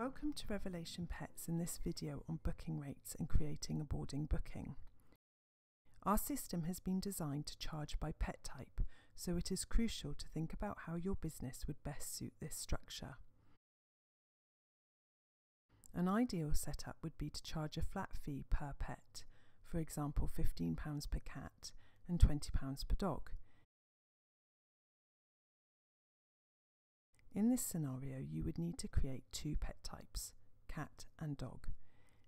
Welcome to Revelation Pets in this video on booking rates and creating a boarding booking. Our system has been designed to charge by pet type, so it is crucial to think about how your business would best suit this structure. An ideal setup would be to charge a flat fee per pet, for example £15 per cat and £20 per dog. In this scenario, you would need to create two pet types, cat and dog.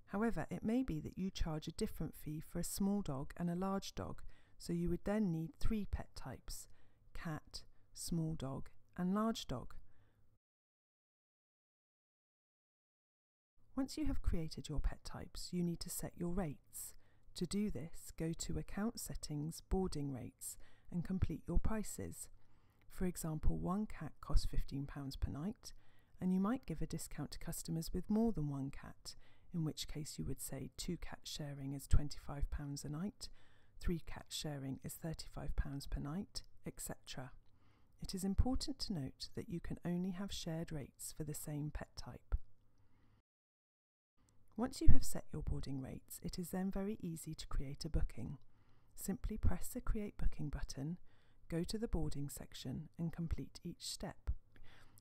However, it may be that you charge a different fee for a small dog and a large dog, so you would then need three pet types, cat, small dog and large dog. Once you have created your pet types, you need to set your rates. To do this, go to Account Settings, Boarding Rates and complete your prices. For example, one cat costs £15 per night, and you might give a discount to customers with more than one cat, in which case you would say two cats sharing is £25 a night, three cats sharing is £35 per night, etc. It is important to note that you can only have shared rates for the same pet type. Once you have set your boarding rates, it is then very easy to create a booking. Simply press the Create Booking button go to the boarding section and complete each step.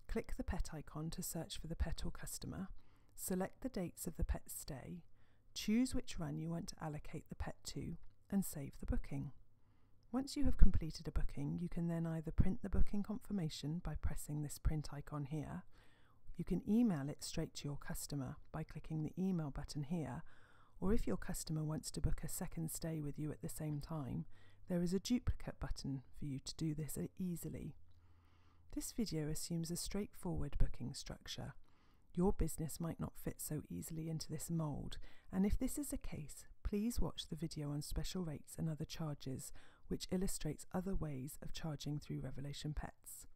Click the pet icon to search for the pet or customer, select the dates of the pet's stay, choose which run you want to allocate the pet to, and save the booking. Once you have completed a booking, you can then either print the booking confirmation by pressing this print icon here, you can email it straight to your customer by clicking the email button here, or if your customer wants to book a second stay with you at the same time, there is a duplicate button for you to do this easily. This video assumes a straightforward booking structure. Your business might not fit so easily into this mould, and if this is the case, please watch the video on special rates and other charges, which illustrates other ways of charging through Revelation Pets.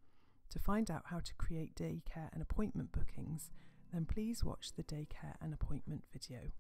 To find out how to create daycare and appointment bookings, then please watch the daycare and appointment video.